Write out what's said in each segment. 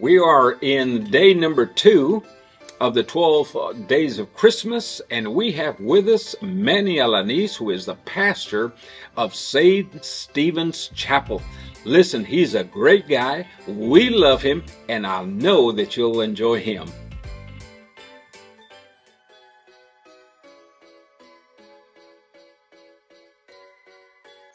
We are in day number two of the 12 uh, days of Christmas, and we have with us Manny Alaniz, who is the pastor of St. Stephen's Chapel. Listen, he's a great guy. We love him, and I know that you'll enjoy him.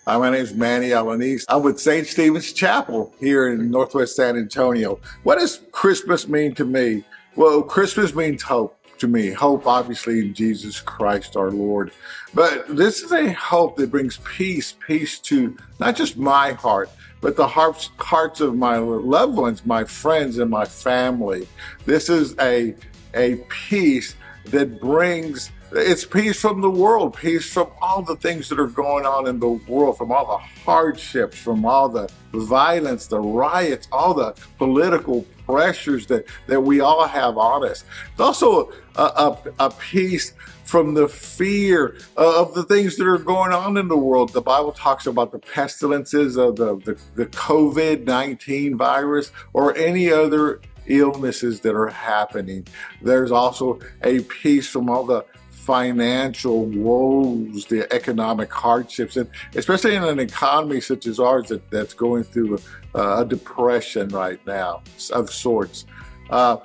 Hi, my name is Manny Alaniz. I'm with St. Stephen's Chapel here in Northwest San Antonio. What does Christmas mean to me? Well, Christmas means hope to me. Hope, obviously, in Jesus Christ our Lord. But this is a hope that brings peace, peace to not just my heart, but the hearts, hearts of my loved ones, my friends, and my family. This is a, a peace that brings it's peace from the world, peace from all the things that are going on in the world, from all the hardships, from all the violence, the riots, all the political pressures that, that we all have on us. It's also a, a, a peace from the fear of the things that are going on in the world. The Bible talks about the pestilences of the, the, the COVID 19 virus or any other illnesses that are happening. There's also a peace from all the financial woes, the economic hardships, and especially in an economy such as ours that, that's going through a, a depression right now of sorts. Uh,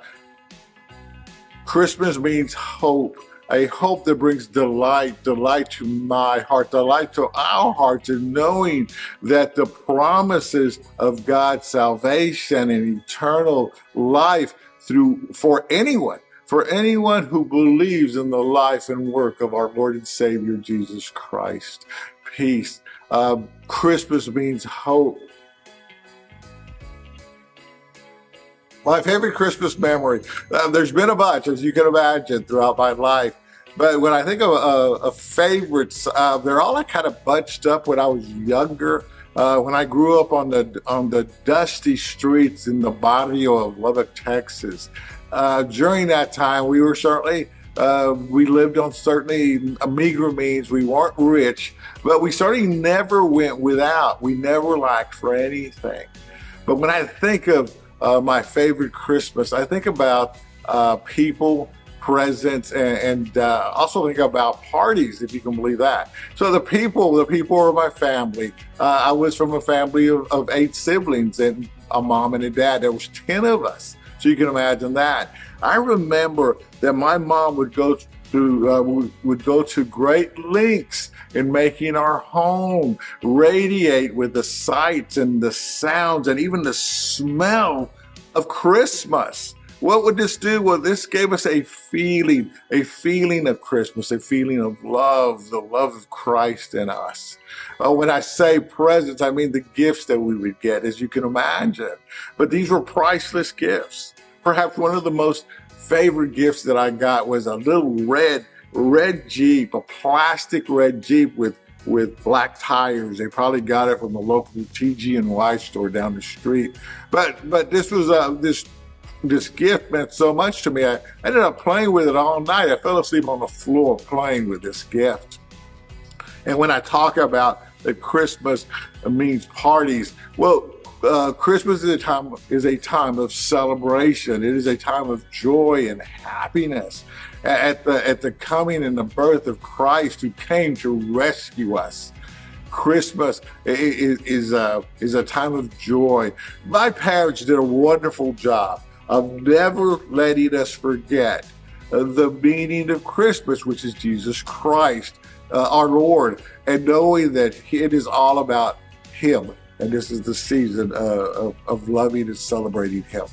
Christmas means hope, a hope that brings delight, delight to my heart, delight to our hearts, in knowing that the promises of God's salvation and eternal life through for anyone for anyone who believes in the life and work of our Lord and Savior Jesus Christ. Peace. Uh, Christmas means hope. My favorite Christmas memory, uh, there's been a bunch, as you can imagine, throughout my life. But when I think of uh, favorites, uh, they're all kind of bunched up when I was younger. Uh, when I grew up on the on the dusty streets in the barrio of Lubbock, Texas, uh, during that time, we were certainly uh, we lived on certainly meager means. We weren't rich, but we certainly never went without. We never lacked for anything. But when I think of uh, my favorite Christmas, I think about uh, people, presents, and, and uh, also think about parties, if you can believe that. So the people, the people are my family. Uh, I was from a family of, of eight siblings and a mom and a dad. There was ten of us. So you can imagine that. I remember that my mom would go to uh, would go to great lengths in making our home radiate with the sights and the sounds and even the smell of Christmas. What would this do? Well, this gave us a feeling, a feeling of Christmas, a feeling of love, the love of Christ in us. Uh, when I say presents, I mean the gifts that we would get, as you can imagine. But these were priceless gifts. Perhaps one of the most favorite gifts that I got was a little red, red Jeep, a plastic red Jeep with with black tires. They probably got it from the local TG&Y store down the street. But but this was a uh, this this gift meant so much to me. I ended up playing with it all night. I fell asleep on the floor playing with this gift. And when I talk about that Christmas means parties, well, uh, Christmas is a time is a time of celebration. It is a time of joy and happiness at the at the coming and the birth of Christ, who came to rescue us. Christmas is, is a is a time of joy. My parents did a wonderful job of never letting us forget the meaning of Christmas, which is Jesus Christ, uh, our Lord, and knowing that it is all about Him. And this is the season uh, of, of loving and celebrating Him.